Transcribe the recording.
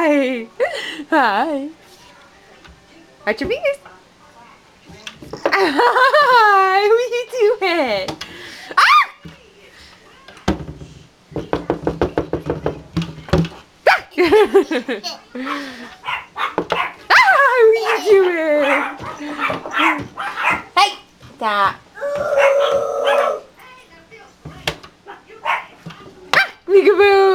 Hi. Hi. Watch your fingers. Hi. What are you doing? Ah! ah! What are you doing? Hey. Stop. Ah, peekaboo.